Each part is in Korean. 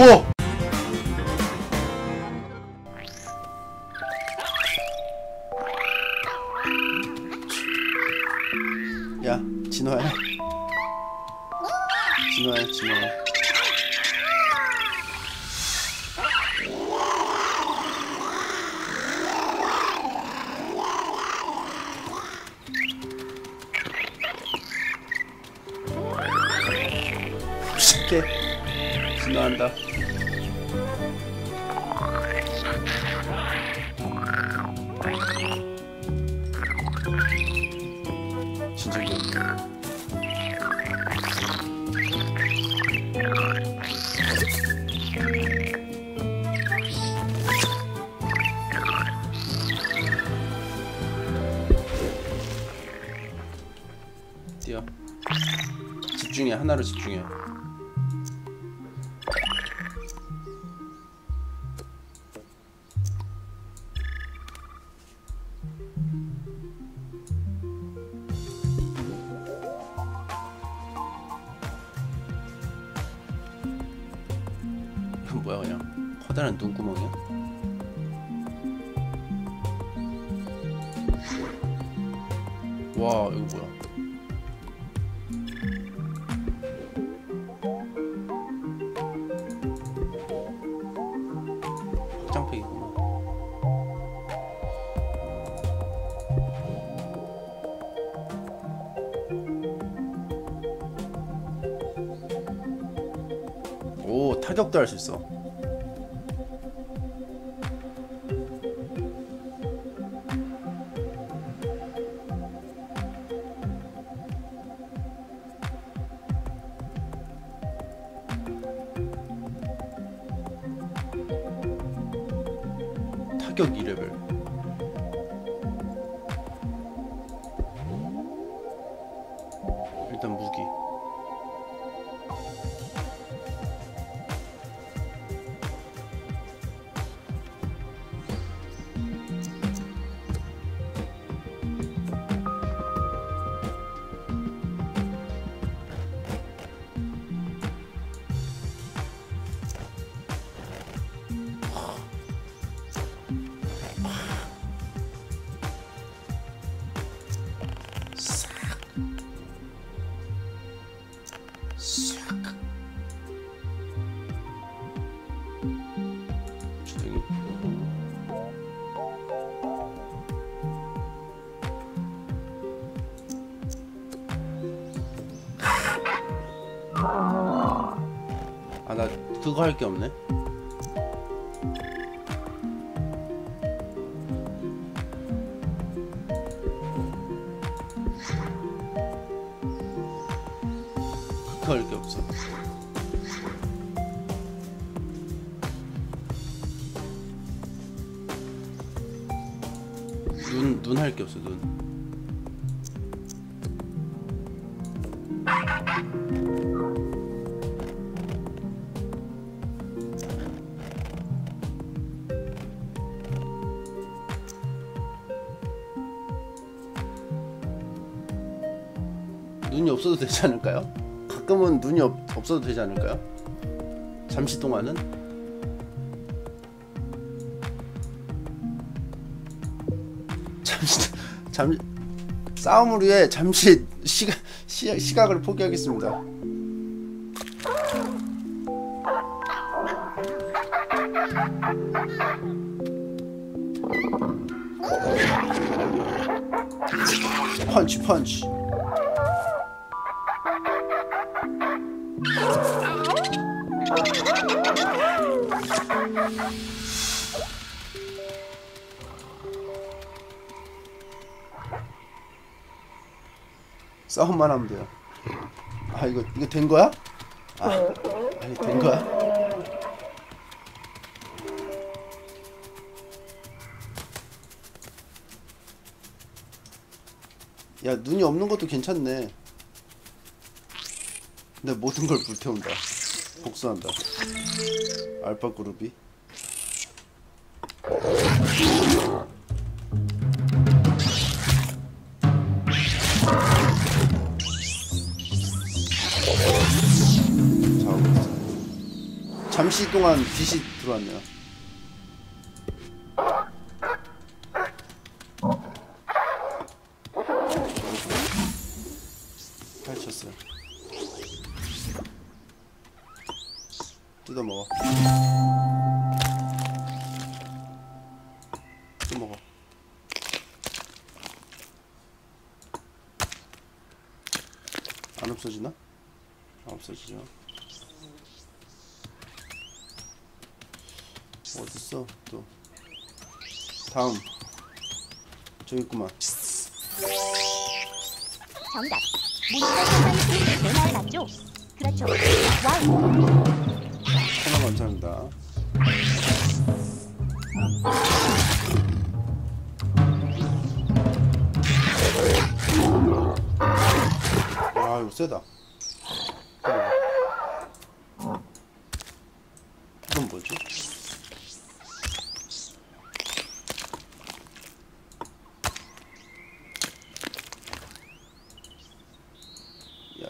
뭐? 야, 뛰어. 집중해 하나로 집중해. 오 타격도 할 수 있어. 그거 할 게 없네. 눈이 없어도 되지 않을까요? 가끔은 눈이 없, 없어도 되지 않을까요? 잠시 동안은? 잠시 잠 싸움을 위해 잠시 시각 시, 시각 을 포기하겠습니다. 펀치 펀치. 싸움만 하면 돼요. 아 이거 이거 된 거야? 아 아니 된 거야? 야 눈이 없는 것도 괜찮네. 근데 모든 걸 불태운다. 복수한다. 알파 그룹이. 동안 빛이 들어왔네요. 펼쳤어요. 뜯어 먹어. 뜯어 먹어. 안 없어지나? 안 없어지죠. 어딨어 또 다음 저기 있구만 정답. 문자 상관이 내말 맞죠? 그렇죠. 와우. 하나 감사합니다 아 이거 세다 이건 뭐지?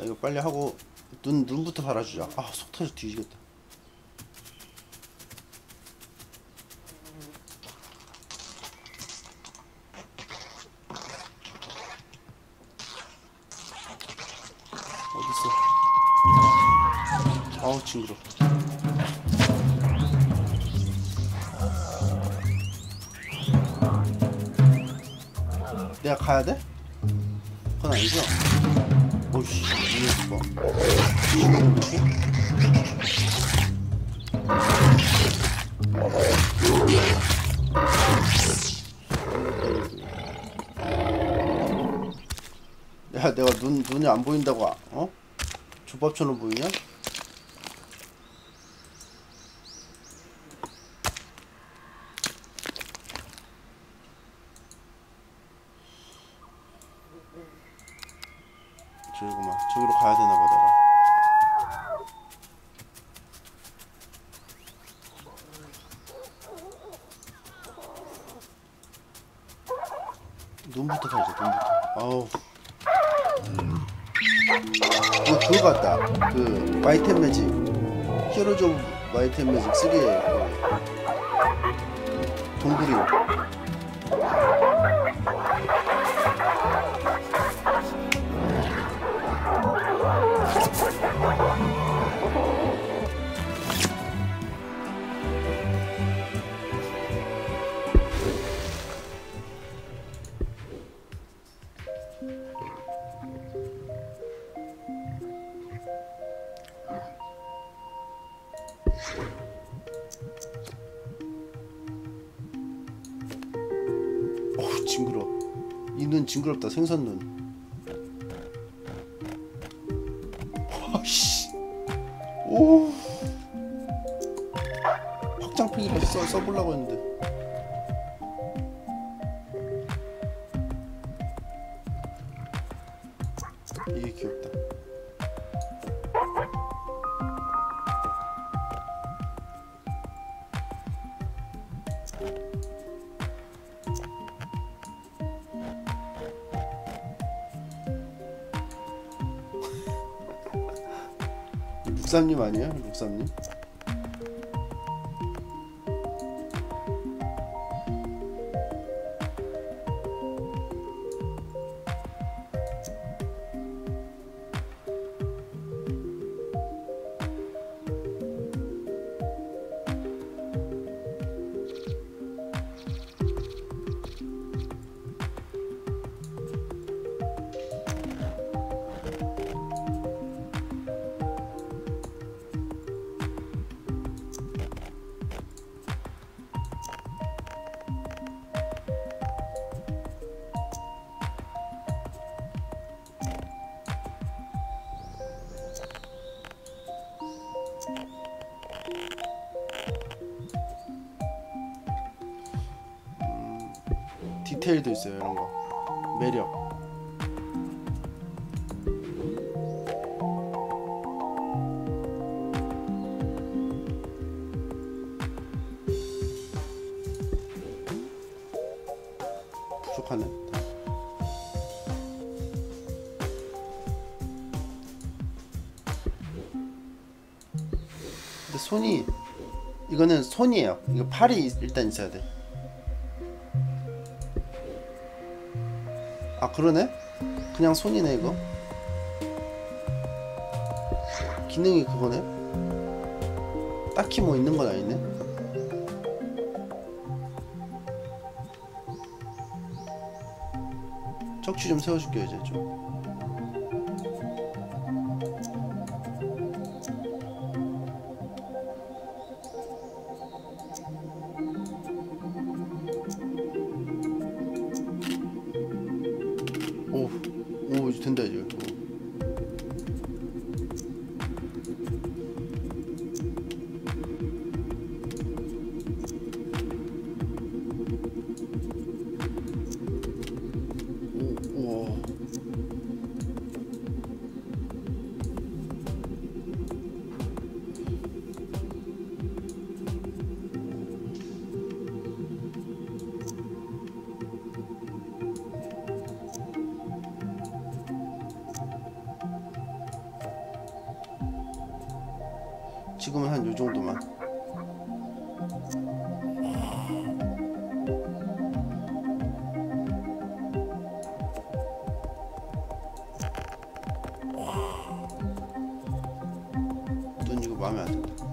야 이거 빨리 하고 눈 눈부터 달아주자 아 속 터져 뒤지겠다 어딨어 아우 징그러 내가 가야 돼? 그건 아니죠? 오씨 이거 봐야 내가 눈 눈이 안 보인다고 아- 어? 조밥처럼 보이냐? 저기구만 저기로 가야 되나 봐 내가. 눈부터 가자 눈부터. 아우. 어, 그거 같다. 그 Might and Magic. Heroes of Might and Magic 3의 그 동굴이 징그러. 이 눈 징그럽다 생선 눈. 와씨. 오. 확장팩이라서 써, 써보려고 했는데. 묵삼님 아니에요? 묵삼님? 디테일도 있어요 이런 거 매력 부족하네 근데 손이 이거는 손이에요. 이거 팔이 있- 일단 있어야 돼. 아 그러네? 그냥 손이네 이거. 기능이 그거네. 딱히 뭐 있는 건 아니네. 척추 좀 세워줄게요 이제 좀. 오 이제 된 마음에 안 든다.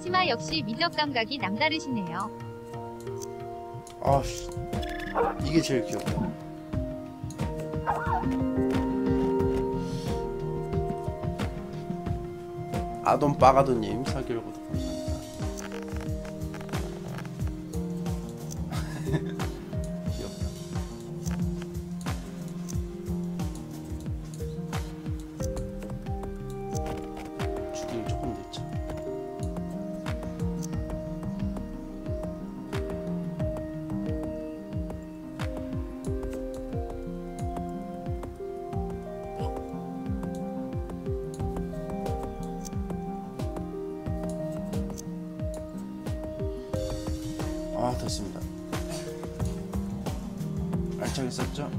치마 역시 미적 감각이 남다르시네요. 아, 씨. 이게 제일 귀엽다. 아돈 빠가도님 사기를 구 아 됐습니다. 알차게 썼죠?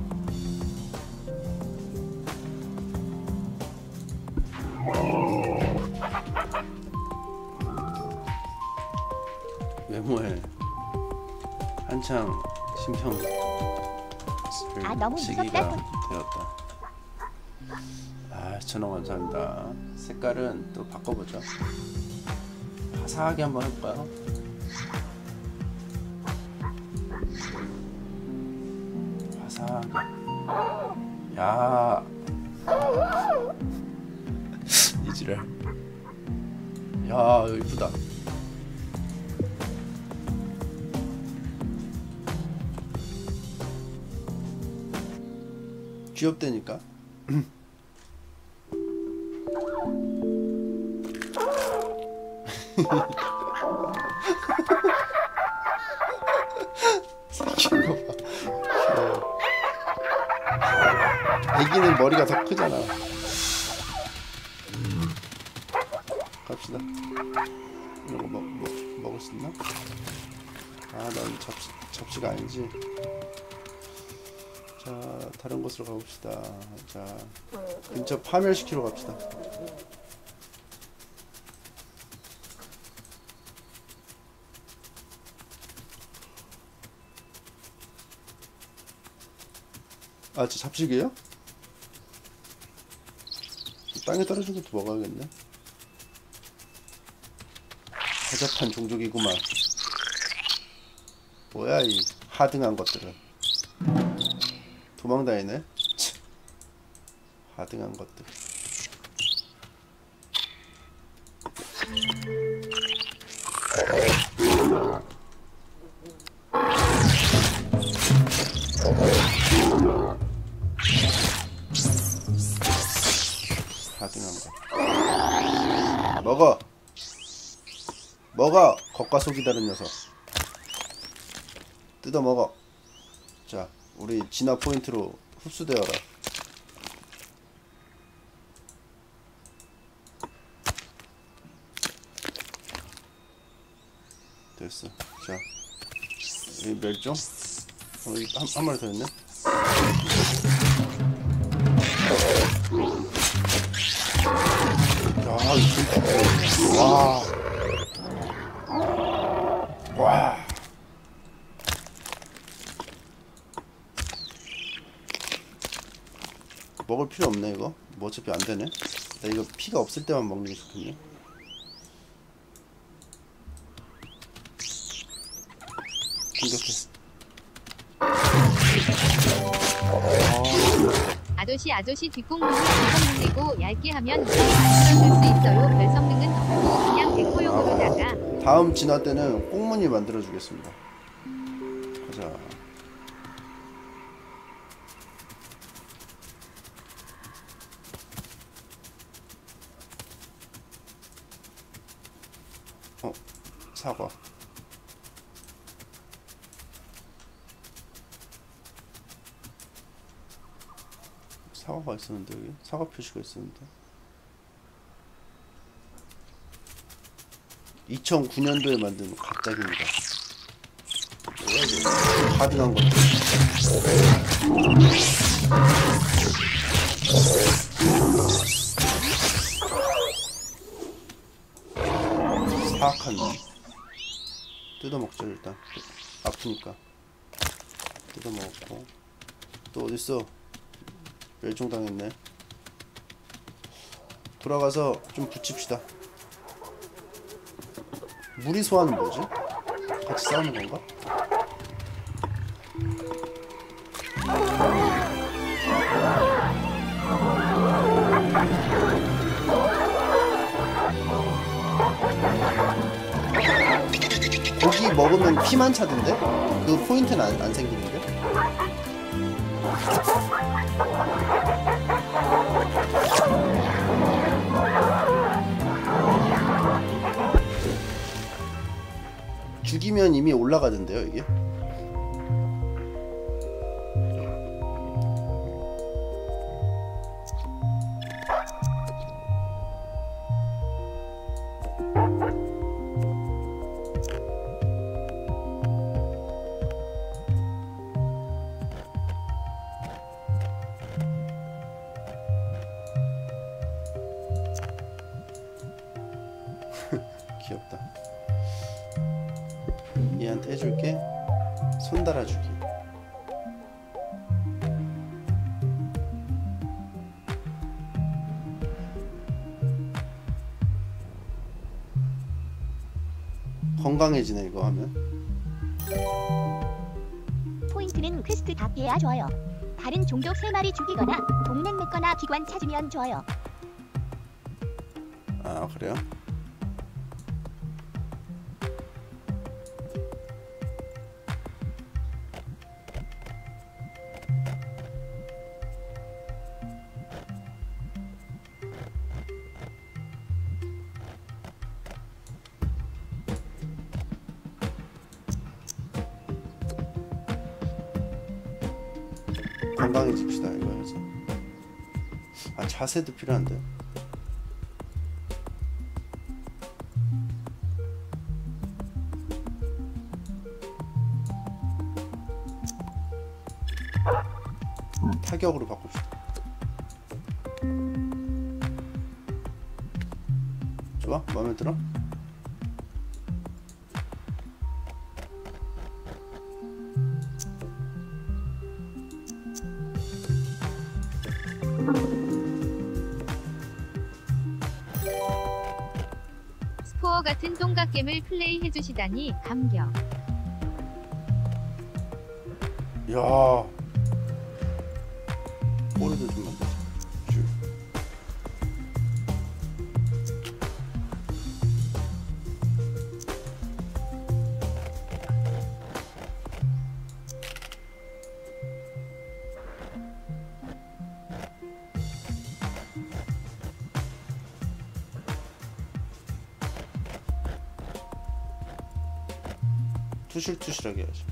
외모에 한창 심평 아, 너무 시기가 무섭다군. 되었다. 아, 천원 감사합니다. 색깔은 또 바꿔보죠. 화사하게 한번 해볼까요? 귀엽다니까. 생긴 거 봐. 귀여워. 애기는 머리가 더 크잖아. 갑시다. 이런 거 먹, 먹, 먹을 수 있나? 아, 넌 접시, 접시가 아니지. 자, 다른 곳으로 가봅시다. 자, 근처 파멸시키러 갑시다. 아, 저 잡식이에요? 땅에 떨어진 것도 먹어야겠네. 허접한 종족이구만. 뭐야, 이 하등한 것들은. 도망다니네. 참. 하등한 것들. 하등한 것. 먹어. 먹어. 겉과 속이 다른 녀석. 뜯어 먹어. 자, 우리 진화 포인트로 흡수되어라. 됐어. 자, 이 멸종. 어, 여기 한, 한 마리 더 있네. 야, 이 진짜. 와. 와. 먹을 필요 없네 이거. 뭐 어차피 안 되네. 나 이거 피가 없을 때만 먹는 게 좋겠네. 공격해. 아저씨 아저씨 엄청 늘리고 얇게 하면 만들어줄 수 있어요. 별 성능은 없고 그냥 데코용으로다가 다음 진화 때는 꽁무니 만들어 주겠습니다. 가자. 어, 사과. 사과가 있었는데 여기 사과 표시가 있었는데 2009년도에 만든 갑작입니다. 가능한 것 같아. 사 악한 놈. 뜯어먹자 일단. 아프니까. 뜯어먹었고. 또 어딨어? 멸종당했네. 돌아가서 좀 붙입시다. 무리 소환은 뭐지? 같이 싸우는 건가? 먹으면 피만 차던데? 그 포인트는 안, 안 생기는데? 죽이면 이미 올라가던데요 이게? 귀엽다. 얘한테 해줄게. 손 달아주기. 건강해지네 이거 하면. 포인트는 퀘스트 다 깨야 줘요. 다른 종족 3마리 죽이거나 동맹 맺거나 기관 찾으면 줘요. 아 그래요? 건강해집시다 이거. 해서. 아 자세도 필요한데 똥각겜을 플레이 해주시다니 감격. 야 투실투실하게 해야지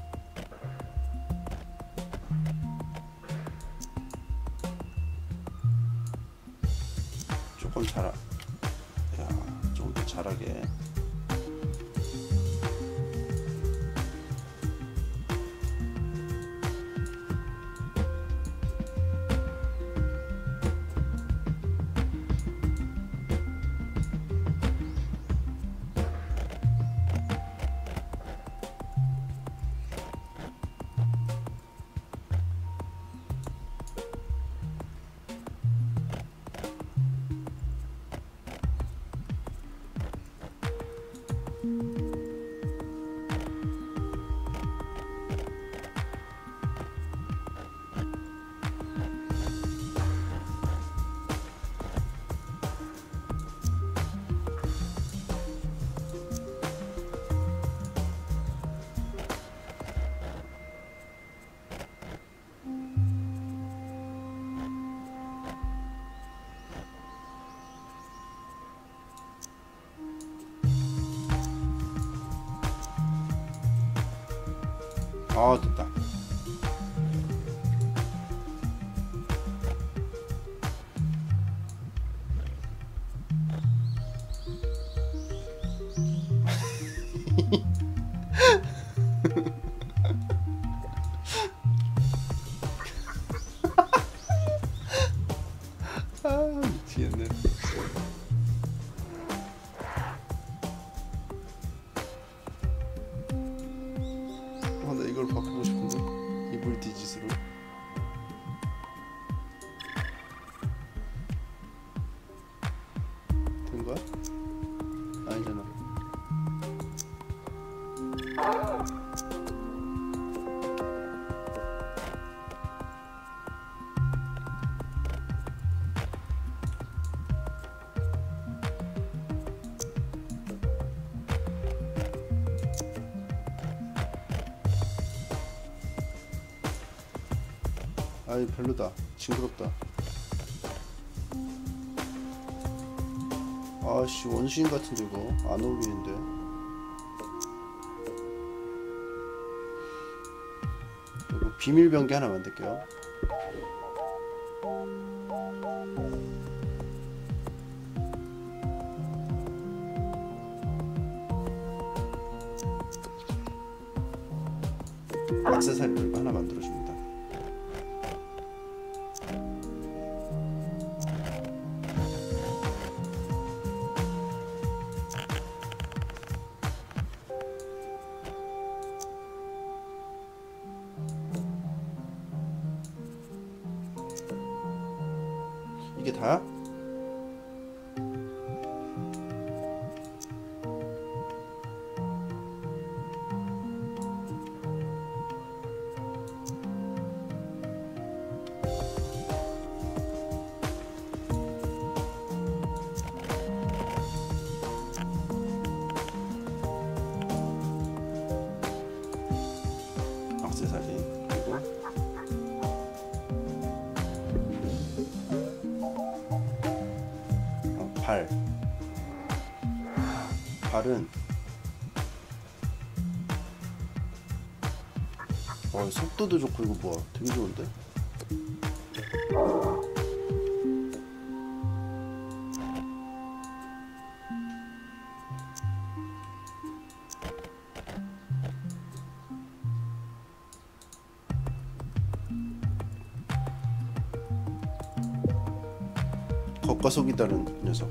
아됐 아이 별로다. 징그럽다. 아씨 원시인 같은데 이거. 안 어울리는데. 비밀 변기 하나 만들게요. 액세서리를 하나 만들어줍니다 발은 어 속도도 좋고 이거 뭐야? 되게 좋은데? 겉과 속이 다른 녀석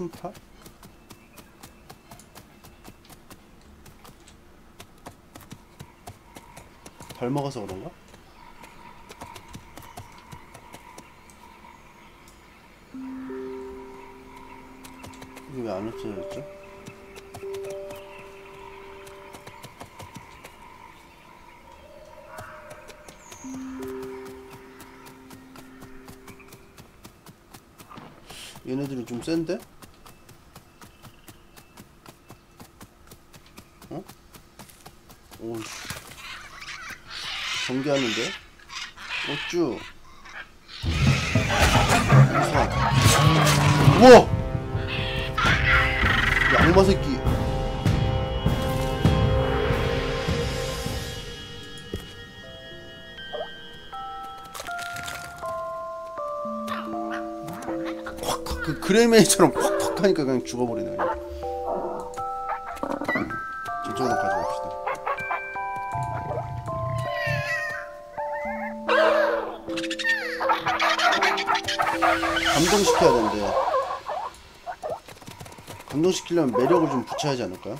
춤파? 덜 먹어서 그런가? 이게 왜 안 없어졌죠? 얘네들은 좀 센데? 어? 오씨 전개하는데? 어쭈 우와! 이 악마 새끼. 콱콱 그 그레이맨처럼 콱콱 하니까 그냥 죽어버리네 그냥. 저쪽으로 가 감동시켜야 되는데 감동시키려면 매력을 좀 붙여야 하지 않을까요?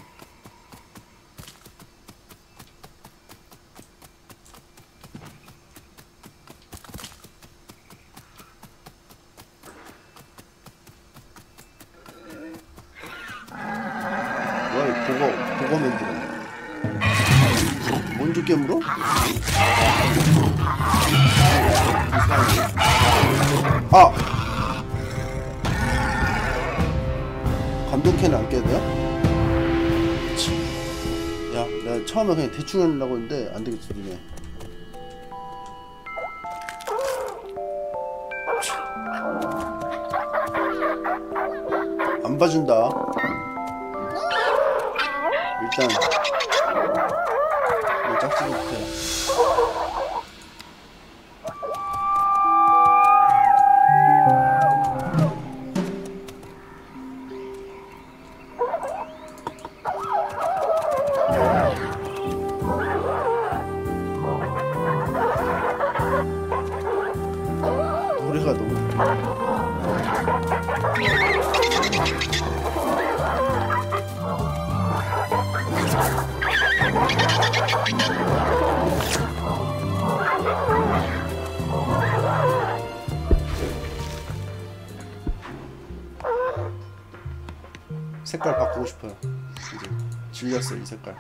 안 봐준다. 일단 질렸어 이 색깔.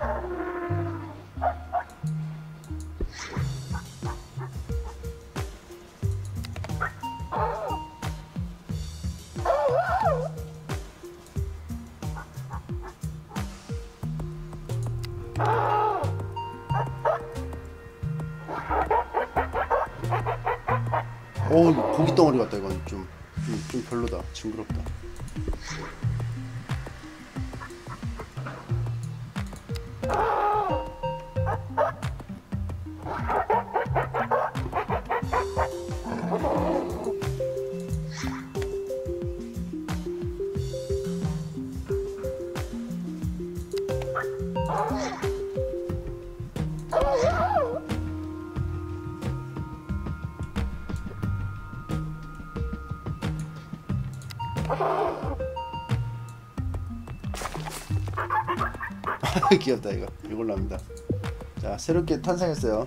오 고기 덩어리 같다 이건. 좀, 좀, 좀 별로다. 징그럽다 귀엽다 이거. 이걸로 합니다. 자 새롭게 탄생했어요